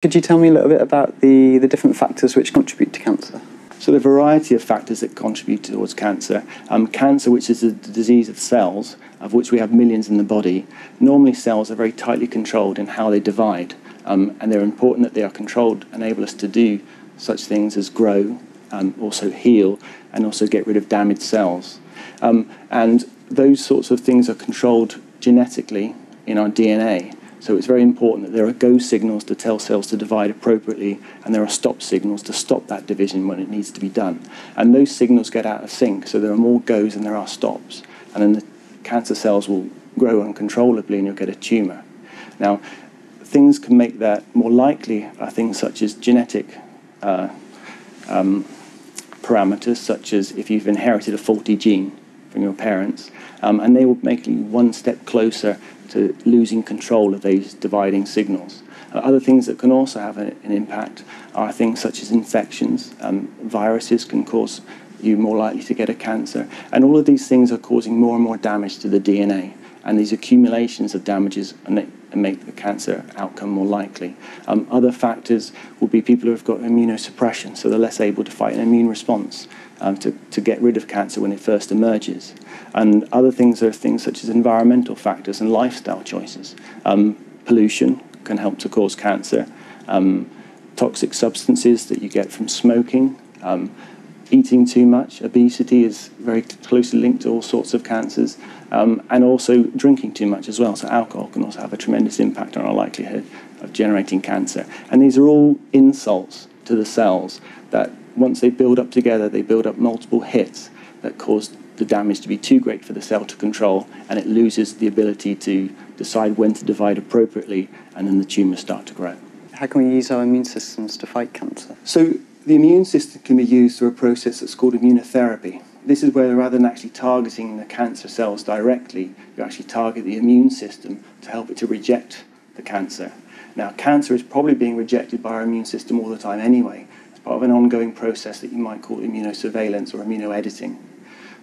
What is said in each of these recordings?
Could you tell me a little bit about the, the different factors which contribute to cancer? So, the variety of factors that contribute towards cancer. Um, cancer, which is a disease of cells, of which we have millions in the body, normally cells are very tightly controlled in how they divide. Um, and they're important that they are controlled, enable us to do such things as grow, um, also heal, and also get rid of damaged cells. Um, and those sorts of things are controlled genetically in our DNA. So it's very important that there are go signals to tell cells to divide appropriately, and there are stop signals to stop that division when it needs to be done. And those signals get out of sync, so there are more goes than there are stops. And then the cancer cells will grow uncontrollably and you'll get a tumour. Now, things can make that more likely are things such as genetic uh, um, parameters, such as if you've inherited a faulty gene from your parents, um, and they will make you one step closer to losing control of those dividing signals. Uh, other things that can also have a, an impact are things such as infections. Um, viruses can cause you more likely to get a cancer, and all of these things are causing more and more damage to the DNA. And these accumulations of damages make the cancer outcome more likely. Um, other factors will be people who have got immunosuppression, so they're less able to fight an immune response um, to, to get rid of cancer when it first emerges. And other things are things such as environmental factors and lifestyle choices. Um, pollution can help to cause cancer. Um, toxic substances that you get from smoking. Eating too much, obesity is very closely linked to all sorts of cancers, um, and also drinking too much as well. So, alcohol can also have a tremendous impact on our likelihood of generating cancer. And these are all insults to the cells that once they build up together, they build up multiple hits that cause the damage to be too great for the cell to control, and it loses the ability to decide when to divide appropriately, and then the tumours start to grow. How can we use our immune systems to fight cancer? So, the immune system can be used through a process that's called immunotherapy. This is where rather than actually targeting the cancer cells directly, you actually target the immune system to help it to reject the cancer. Now, cancer is probably being rejected by our immune system all the time anyway, It's part of an ongoing process that you might call immunosurveillance or immunoediting.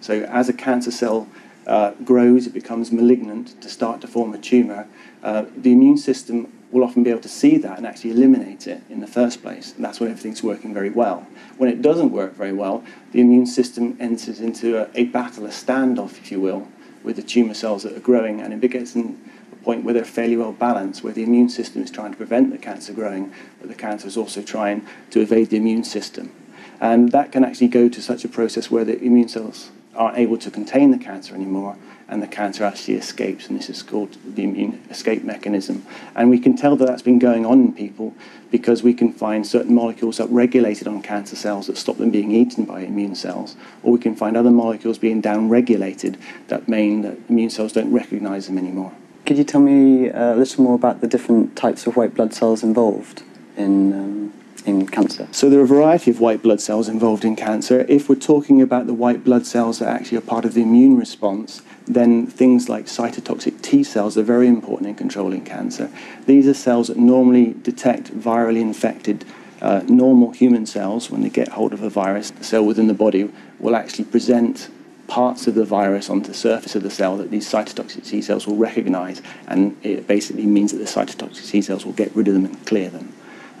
So as a cancer cell uh, grows, it becomes malignant to start to form a tumour, uh, the immune system will often be able to see that and actually eliminate it in the first place. And that's when everything's working very well. When it doesn't work very well, the immune system enters into a, a battle, a standoff, if you will, with the tumour cells that are growing, and it gets in a point where they're fairly well balanced, where the immune system is trying to prevent the cancer growing, but the cancer is also trying to evade the immune system. And that can actually go to such a process where the immune cells aren't able to contain the cancer anymore, and the cancer actually escapes, and this is called the immune escape mechanism. And we can tell that that's been going on in people because we can find certain molecules upregulated on cancer cells that stop them being eaten by immune cells, or we can find other molecules being downregulated that mean that immune cells don't recognize them anymore. Could you tell me uh, a little more about the different types of white blood cells involved in, um, in cancer? So, there are a variety of white blood cells involved in cancer. If we're talking about the white blood cells that actually are part of the immune response, then things like cytotoxic T cells are very important in controlling cancer. These are cells that normally detect virally infected uh, normal human cells when they get hold of a virus. The cell within the body will actually present parts of the virus onto the surface of the cell that these cytotoxic T cells will recognize, and it basically means that the cytotoxic T cells will get rid of them and clear them.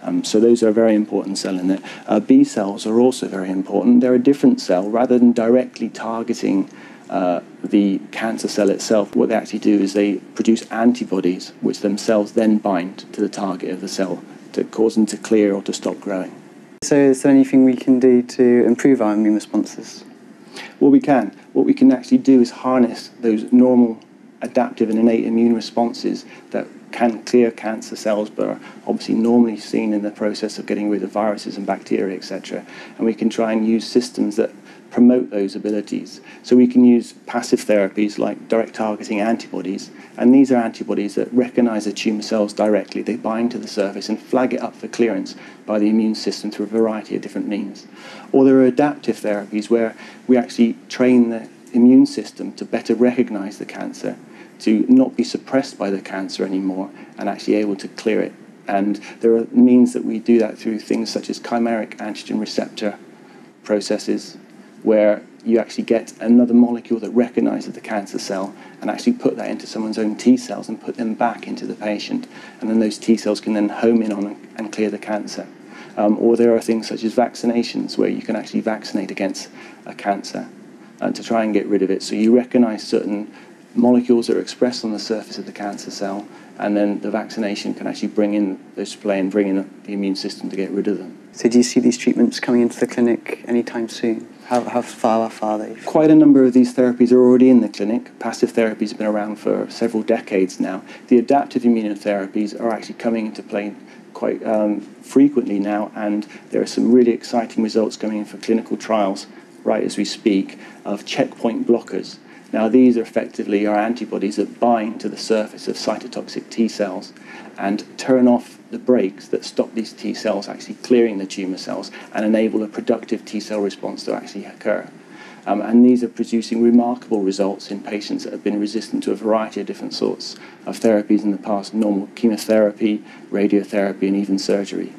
Um, so those are a very important cell in there. Uh, B cells are also very important. They're a different cell. Rather than directly targeting uh, the cancer cell itself, what they actually do is they produce antibodies, which themselves then bind to the target of the cell to cause them to clear or to stop growing. So is there anything we can do to improve our immune responses? Well, we can. What we can actually do is harness those normal adaptive and innate immune responses that can clear cancer cells but are obviously normally seen in the process of getting rid of viruses and bacteria, etc. And we can try and use systems that promote those abilities. So we can use passive therapies like direct targeting antibodies, and these are antibodies that recognize the tumor cells directly. They bind to the surface and flag it up for clearance by the immune system through a variety of different means. Or there are adaptive therapies where we actually train the immune system to better recognize the cancer, to not be suppressed by the cancer anymore, and actually able to clear it. And there are means that we do that through things such as chimeric antigen receptor processes, where you actually get another molecule that recognizes the cancer cell and actually put that into someone's own T cells and put them back into the patient. And then those T cells can then home in on and clear the cancer. Um, or there are things such as vaccinations where you can actually vaccinate against a cancer uh, to try and get rid of it. So you recognize certain molecules that are expressed on the surface of the cancer cell, and then the vaccination can actually bring in those play and bring in the immune system to get rid of them. So do you see these treatments coming into the clinic anytime soon? How, how far off are they? Quite a number of these therapies are already in the clinic. Passive therapy has been around for several decades now. The adaptive immunotherapies are actually coming into play quite um, frequently now, and there are some really exciting results coming in for clinical trials right as we speak of checkpoint blockers. Now, these are effectively our antibodies that bind to the surface of cytotoxic T cells and turn off the brakes that stop these T cells actually clearing the tumour cells and enable a productive T cell response to actually occur. Um, and these are producing remarkable results in patients that have been resistant to a variety of different sorts of therapies in the past normal chemotherapy, radiotherapy, and even surgery.